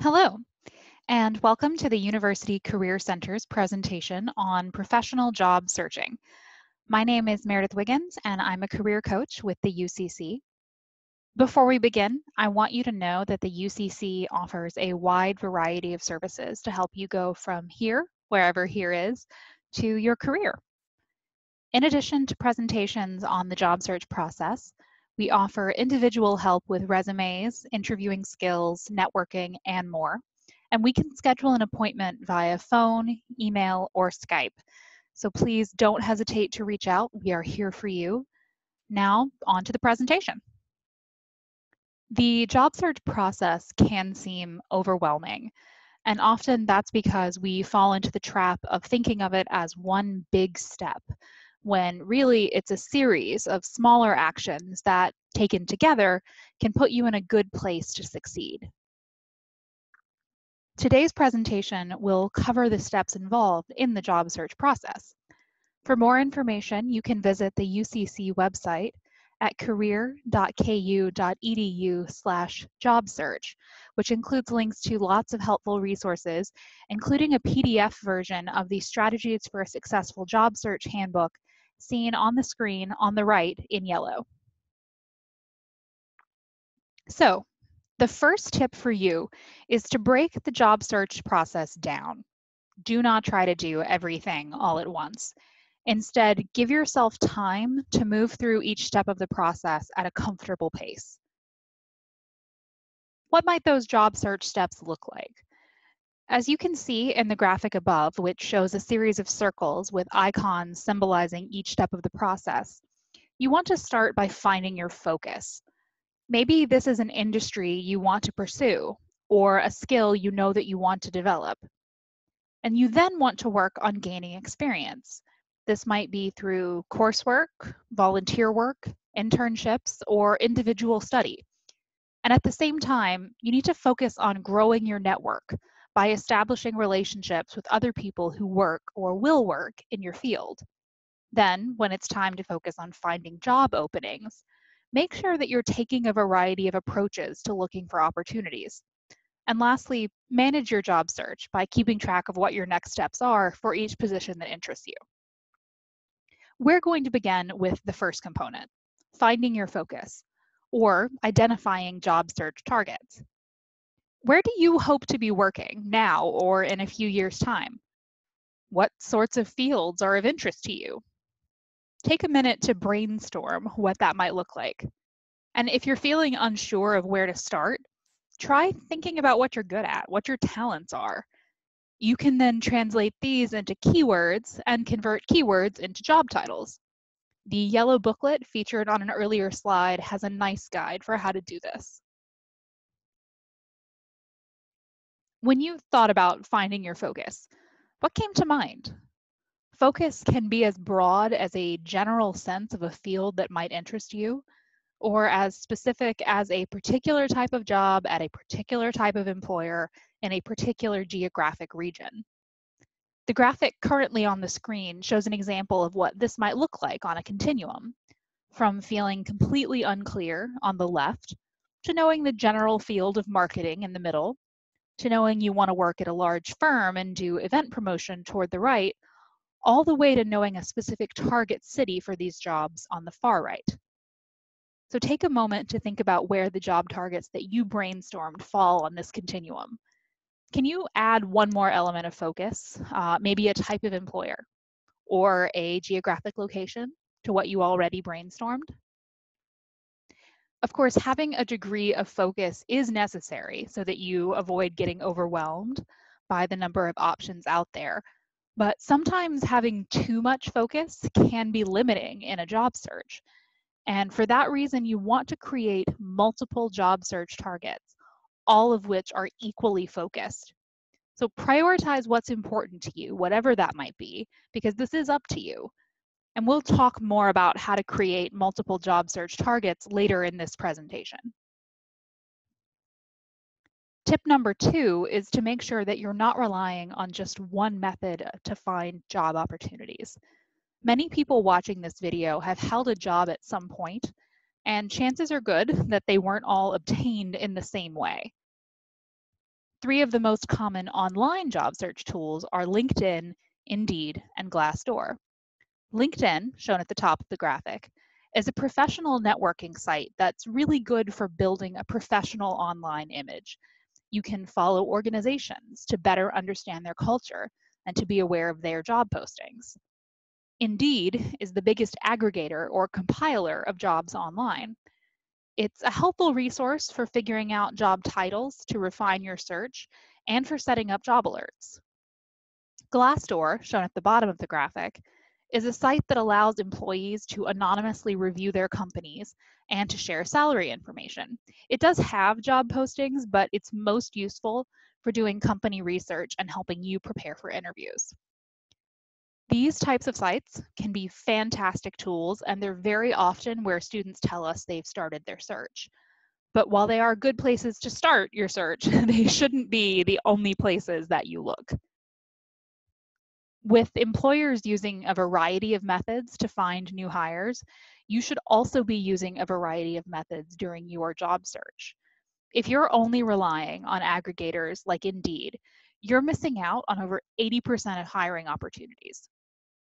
Hello, and welcome to the University Career Center's presentation on professional job searching. My name is Meredith Wiggins, and I'm a career coach with the UCC. Before we begin, I want you to know that the UCC offers a wide variety of services to help you go from here, wherever here is, to your career. In addition to presentations on the job search process, we offer individual help with resumes, interviewing skills, networking, and more. And we can schedule an appointment via phone, email, or Skype. So please don't hesitate to reach out. We are here for you. Now, on to the presentation. The job search process can seem overwhelming. And often that's because we fall into the trap of thinking of it as one big step when really it's a series of smaller actions that, taken together, can put you in a good place to succeed. Today's presentation will cover the steps involved in the job search process. For more information, you can visit the UCC website at career.ku.edu slash job search, which includes links to lots of helpful resources, including a PDF version of the Strategies for a Successful Job Search Handbook seen on the screen on the right in yellow. So the first tip for you is to break the job search process down. Do not try to do everything all at once. Instead, give yourself time to move through each step of the process at a comfortable pace. What might those job search steps look like? As you can see in the graphic above, which shows a series of circles with icons symbolizing each step of the process, you want to start by finding your focus. Maybe this is an industry you want to pursue or a skill you know that you want to develop. And you then want to work on gaining experience. This might be through coursework, volunteer work, internships, or individual study. And at the same time, you need to focus on growing your network by establishing relationships with other people who work or will work in your field. Then, when it's time to focus on finding job openings, make sure that you're taking a variety of approaches to looking for opportunities. And lastly, manage your job search by keeping track of what your next steps are for each position that interests you. We're going to begin with the first component, finding your focus, or identifying job search targets. Where do you hope to be working now or in a few years' time? What sorts of fields are of interest to you? Take a minute to brainstorm what that might look like. And if you're feeling unsure of where to start, try thinking about what you're good at, what your talents are. You can then translate these into keywords and convert keywords into job titles. The yellow booklet featured on an earlier slide has a nice guide for how to do this. When you thought about finding your focus, what came to mind? Focus can be as broad as a general sense of a field that might interest you, or as specific as a particular type of job at a particular type of employer in a particular geographic region. The graphic currently on the screen shows an example of what this might look like on a continuum, from feeling completely unclear on the left to knowing the general field of marketing in the middle to knowing you want to work at a large firm and do event promotion toward the right, all the way to knowing a specific target city for these jobs on the far right. So take a moment to think about where the job targets that you brainstormed fall on this continuum. Can you add one more element of focus, uh, maybe a type of employer or a geographic location to what you already brainstormed? Of course, having a degree of focus is necessary so that you avoid getting overwhelmed by the number of options out there. But sometimes having too much focus can be limiting in a job search. And for that reason, you want to create multiple job search targets, all of which are equally focused. So prioritize what's important to you, whatever that might be, because this is up to you. And we'll talk more about how to create multiple job search targets later in this presentation. Tip number two is to make sure that you're not relying on just one method to find job opportunities. Many people watching this video have held a job at some point, and chances are good that they weren't all obtained in the same way. Three of the most common online job search tools are LinkedIn, Indeed, and Glassdoor. LinkedIn, shown at the top of the graphic, is a professional networking site that's really good for building a professional online image. You can follow organizations to better understand their culture and to be aware of their job postings. Indeed is the biggest aggregator or compiler of jobs online. It's a helpful resource for figuring out job titles to refine your search and for setting up job alerts. Glassdoor, shown at the bottom of the graphic, is a site that allows employees to anonymously review their companies and to share salary information. It does have job postings, but it's most useful for doing company research and helping you prepare for interviews. These types of sites can be fantastic tools, and they're very often where students tell us they've started their search. But while they are good places to start your search, they shouldn't be the only places that you look. With employers using a variety of methods to find new hires, you should also be using a variety of methods during your job search. If you're only relying on aggregators like Indeed, you're missing out on over 80% of hiring opportunities.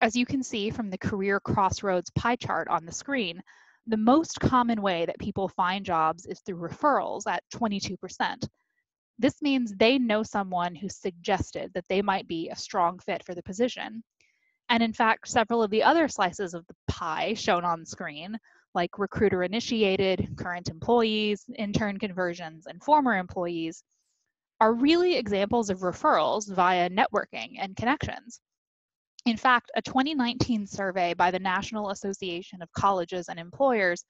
As you can see from the career crossroads pie chart on the screen, the most common way that people find jobs is through referrals at 22%. This means they know someone who suggested that they might be a strong fit for the position. And in fact, several of the other slices of the pie shown on screen, like recruiter initiated, current employees, intern conversions, and former employees, are really examples of referrals via networking and connections. In fact, a 2019 survey by the National Association of Colleges and Employers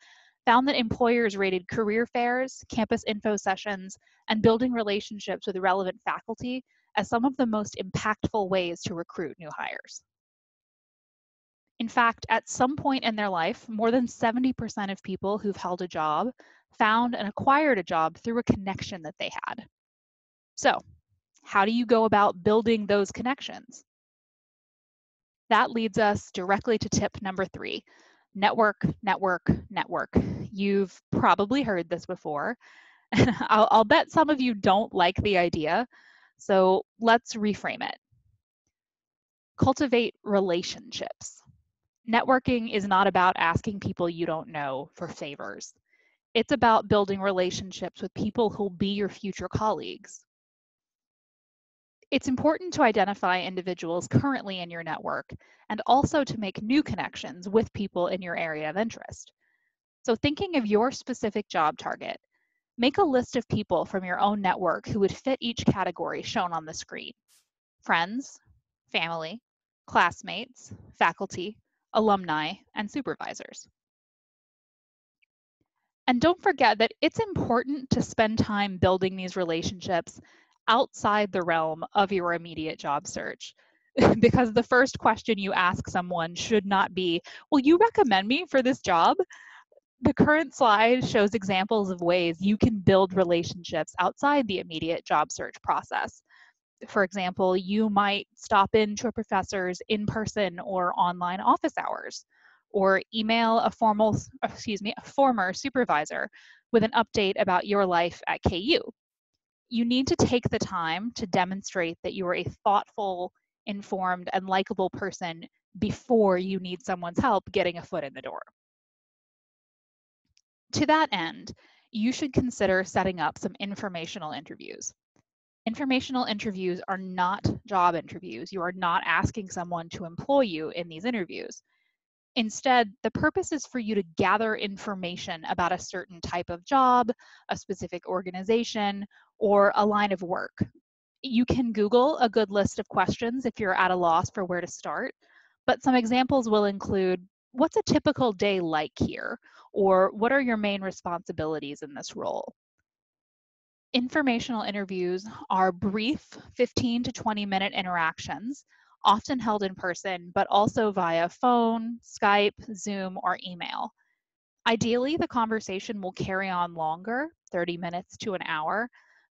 found that employers rated career fairs, campus info sessions, and building relationships with relevant faculty as some of the most impactful ways to recruit new hires. In fact, at some point in their life, more than 70% of people who've held a job found and acquired a job through a connection that they had. So, how do you go about building those connections? That leads us directly to tip number three network, network, network. You've probably heard this before, I'll, I'll bet some of you don't like the idea. So let's reframe it. Cultivate relationships. Networking is not about asking people you don't know for favors. It's about building relationships with people who'll be your future colleagues. It's important to identify individuals currently in your network and also to make new connections with people in your area of interest. So thinking of your specific job target, make a list of people from your own network who would fit each category shown on the screen. Friends, family, classmates, faculty, alumni, and supervisors. And don't forget that it's important to spend time building these relationships outside the realm of your immediate job search. because the first question you ask someone should not be, Will you recommend me for this job? The current slide shows examples of ways you can build relationships outside the immediate job search process. For example, you might stop into a professor's in person or online office hours, or email a formal, excuse me, a former supervisor with an update about your life at KU you need to take the time to demonstrate that you are a thoughtful, informed, and likable person before you need someone's help getting a foot in the door. To that end, you should consider setting up some informational interviews. Informational interviews are not job interviews. You are not asking someone to employ you in these interviews. Instead, the purpose is for you to gather information about a certain type of job, a specific organization, or a line of work. You can Google a good list of questions if you're at a loss for where to start, but some examples will include what's a typical day like here? Or what are your main responsibilities in this role? Informational interviews are brief 15 to 20 minute interactions often held in person, but also via phone, Skype, Zoom, or email. Ideally, the conversation will carry on longer, 30 minutes to an hour,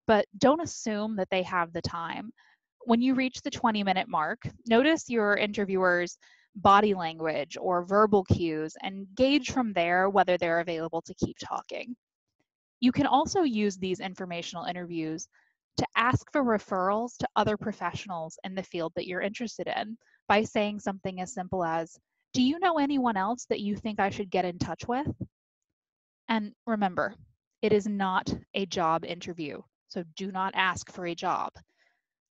but don't assume that they have the time. When you reach the 20 minute mark, notice your interviewer's body language or verbal cues and gauge from there whether they're available to keep talking. You can also use these informational interviews to ask for referrals to other professionals in the field that you're interested in by saying something as simple as, do you know anyone else that you think I should get in touch with? And remember, it is not a job interview, so do not ask for a job.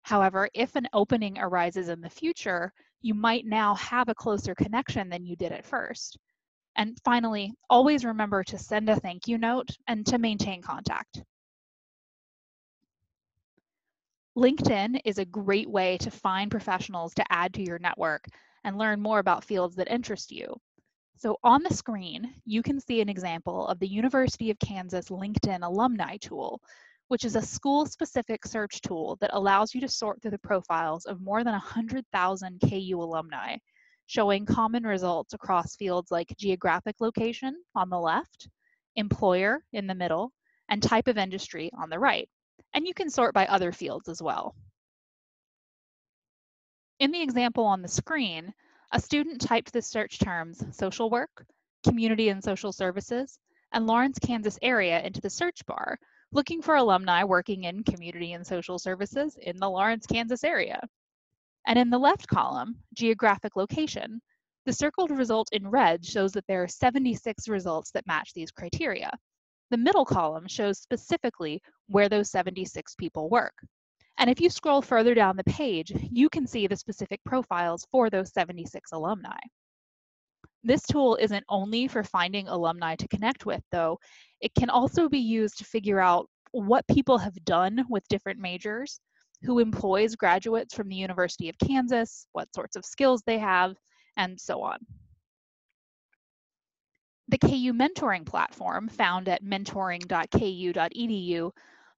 However, if an opening arises in the future, you might now have a closer connection than you did at first. And finally, always remember to send a thank you note and to maintain contact. LinkedIn is a great way to find professionals to add to your network and learn more about fields that interest you. So on the screen, you can see an example of the University of Kansas LinkedIn Alumni Tool, which is a school-specific search tool that allows you to sort through the profiles of more than 100,000 KU alumni, showing common results across fields like geographic location on the left, employer in the middle, and type of industry on the right and you can sort by other fields as well. In the example on the screen, a student typed the search terms social work, community and social services, and Lawrence, Kansas area into the search bar, looking for alumni working in community and social services in the Lawrence, Kansas area. And in the left column, geographic location, the circled result in red shows that there are 76 results that match these criteria. The middle column shows specifically where those 76 people work. And if you scroll further down the page, you can see the specific profiles for those 76 alumni. This tool isn't only for finding alumni to connect with, though. It can also be used to figure out what people have done with different majors, who employs graduates from the University of Kansas, what sorts of skills they have, and so on. The KU mentoring platform found at mentoring.ku.edu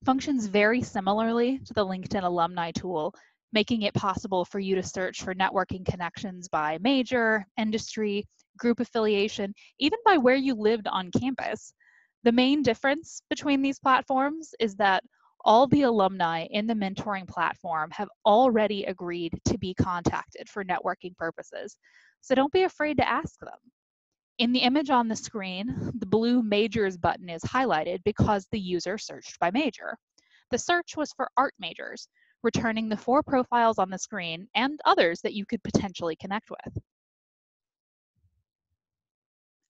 functions very similarly to the LinkedIn alumni tool, making it possible for you to search for networking connections by major, industry, group affiliation, even by where you lived on campus. The main difference between these platforms is that all the alumni in the mentoring platform have already agreed to be contacted for networking purposes. So don't be afraid to ask them. In the image on the screen, the blue majors button is highlighted because the user searched by major. The search was for art majors, returning the four profiles on the screen and others that you could potentially connect with.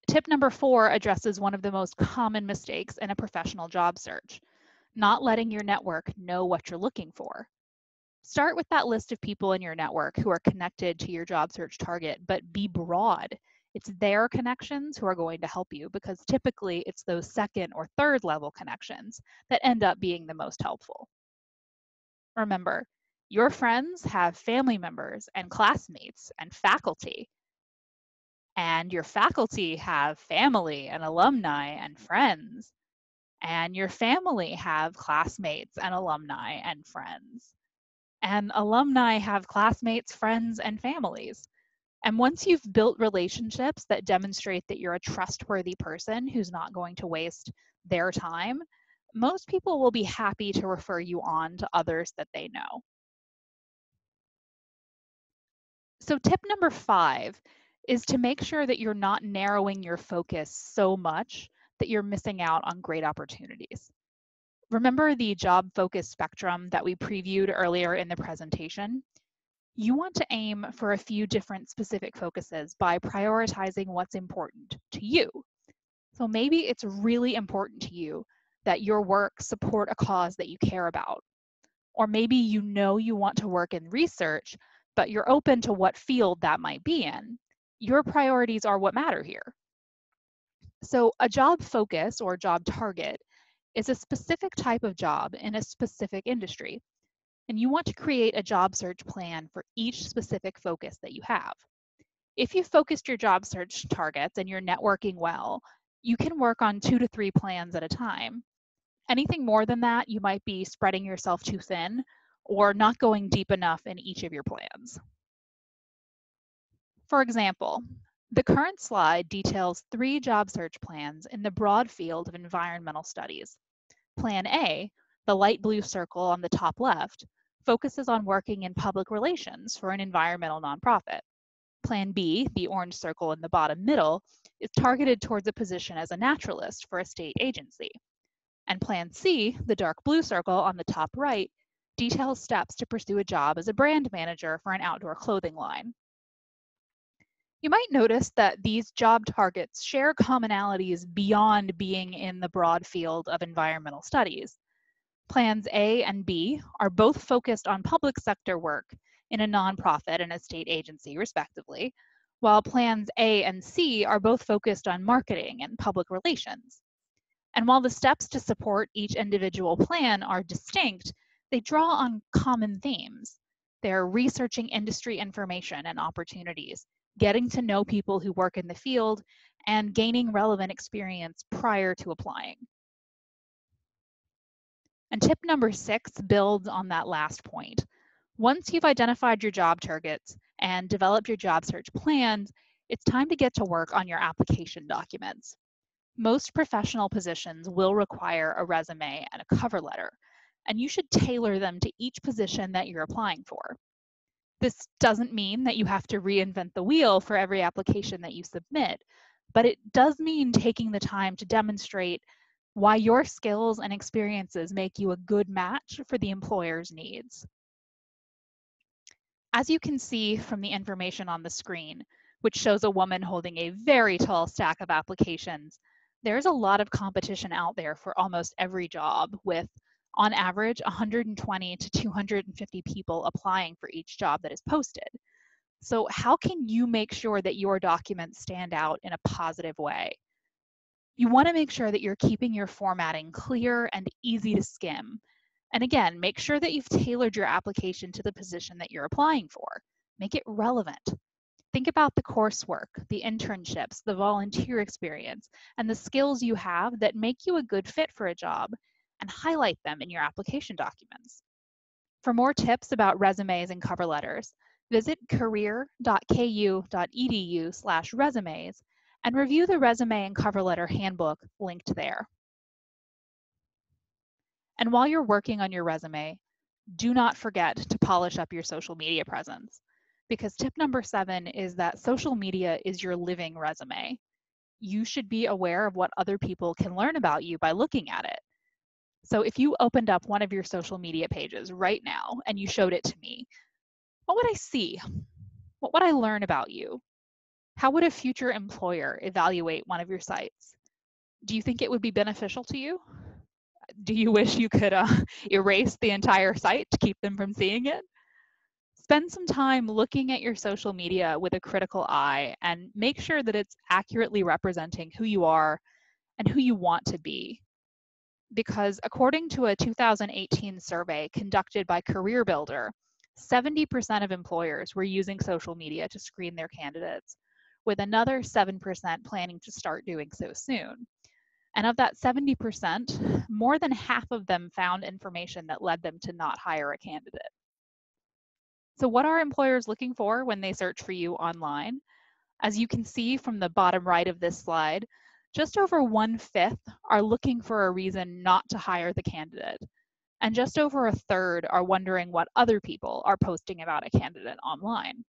Tip number four addresses one of the most common mistakes in a professional job search, not letting your network know what you're looking for. Start with that list of people in your network who are connected to your job search target, but be broad it's their connections who are going to help you because typically it's those second or third level connections that end up being the most helpful. Remember, your friends have family members and classmates and faculty. And your faculty have family and alumni and friends. And your family have classmates and alumni and friends. And alumni have classmates, friends, and families. And once you've built relationships that demonstrate that you're a trustworthy person who's not going to waste their time, most people will be happy to refer you on to others that they know. So tip number five is to make sure that you're not narrowing your focus so much that you're missing out on great opportunities. Remember the job focus spectrum that we previewed earlier in the presentation? You want to aim for a few different specific focuses by prioritizing what's important to you. So maybe it's really important to you that your work support a cause that you care about. Or maybe you know you want to work in research, but you're open to what field that might be in. Your priorities are what matter here. So a job focus or job target is a specific type of job in a specific industry and you want to create a job search plan for each specific focus that you have. If you've focused your job search targets and you're networking well, you can work on two to three plans at a time. Anything more than that, you might be spreading yourself too thin or not going deep enough in each of your plans. For example, the current slide details three job search plans in the broad field of environmental studies. Plan A, the light blue circle on the top left, focuses on working in public relations for an environmental nonprofit. Plan B, the orange circle in the bottom middle, is targeted towards a position as a naturalist for a state agency. And Plan C, the dark blue circle on the top right, details steps to pursue a job as a brand manager for an outdoor clothing line. You might notice that these job targets share commonalities beyond being in the broad field of environmental studies. Plans A and B are both focused on public sector work in a nonprofit and a state agency, respectively, while plans A and C are both focused on marketing and public relations. And while the steps to support each individual plan are distinct, they draw on common themes. They're researching industry information and opportunities, getting to know people who work in the field, and gaining relevant experience prior to applying. And tip number six builds on that last point. Once you've identified your job targets and developed your job search plans, it's time to get to work on your application documents. Most professional positions will require a resume and a cover letter, and you should tailor them to each position that you're applying for. This doesn't mean that you have to reinvent the wheel for every application that you submit, but it does mean taking the time to demonstrate why your skills and experiences make you a good match for the employer's needs. As you can see from the information on the screen, which shows a woman holding a very tall stack of applications, there's a lot of competition out there for almost every job with on average 120 to 250 people applying for each job that is posted. So how can you make sure that your documents stand out in a positive way? You wanna make sure that you're keeping your formatting clear and easy to skim. And again, make sure that you've tailored your application to the position that you're applying for. Make it relevant. Think about the coursework, the internships, the volunteer experience, and the skills you have that make you a good fit for a job and highlight them in your application documents. For more tips about resumes and cover letters, visit career.ku.edu slash resumes and review the resume and cover letter handbook linked there. And while you're working on your resume, do not forget to polish up your social media presence because tip number seven is that social media is your living resume. You should be aware of what other people can learn about you by looking at it. So if you opened up one of your social media pages right now and you showed it to me, what would I see? What would I learn about you? How would a future employer evaluate one of your sites? Do you think it would be beneficial to you? Do you wish you could uh, erase the entire site to keep them from seeing it? Spend some time looking at your social media with a critical eye and make sure that it's accurately representing who you are and who you want to be because according to a 2018 survey conducted by CareerBuilder, 70% of employers were using social media to screen their candidates, with another 7% planning to start doing so soon. And of that 70%, more than half of them found information that led them to not hire a candidate. So, what are employers looking for when they search for you online? As you can see from the bottom right of this slide, just over one fifth are looking for a reason not to hire the candidate. And just over a third are wondering what other people are posting about a candidate online.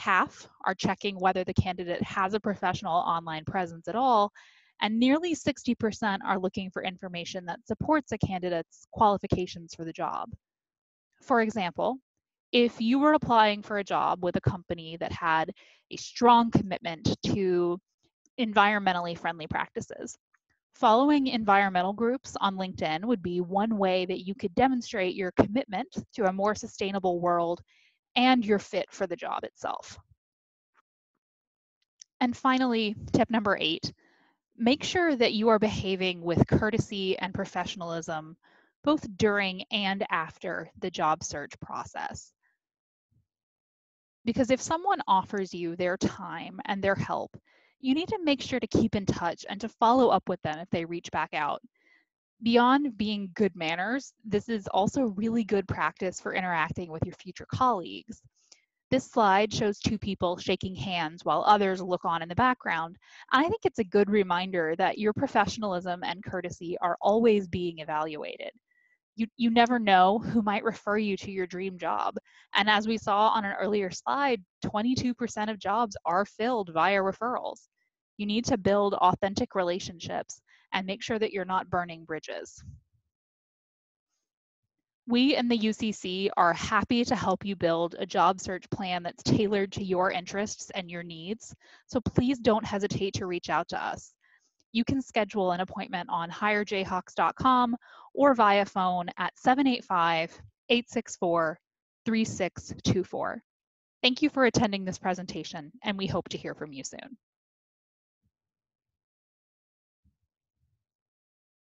Half are checking whether the candidate has a professional online presence at all, and nearly 60% are looking for information that supports a candidate's qualifications for the job. For example, if you were applying for a job with a company that had a strong commitment to environmentally friendly practices. Following environmental groups on LinkedIn would be one way that you could demonstrate your commitment to a more sustainable world and your fit for the job itself. And finally, tip number eight, make sure that you are behaving with courtesy and professionalism both during and after the job search process. Because if someone offers you their time and their help, you need to make sure to keep in touch and to follow up with them if they reach back out. Beyond being good manners, this is also really good practice for interacting with your future colleagues. This slide shows two people shaking hands while others look on in the background. And I think it's a good reminder that your professionalism and courtesy are always being evaluated. You, you never know who might refer you to your dream job. And as we saw on an earlier slide, 22% of jobs are filled via referrals. You need to build authentic relationships and make sure that you're not burning bridges. We in the UCC are happy to help you build a job search plan that's tailored to your interests and your needs, so please don't hesitate to reach out to us. You can schedule an appointment on hirejayhawks.com or via phone at 785 864 3624. Thank you for attending this presentation, and we hope to hear from you soon.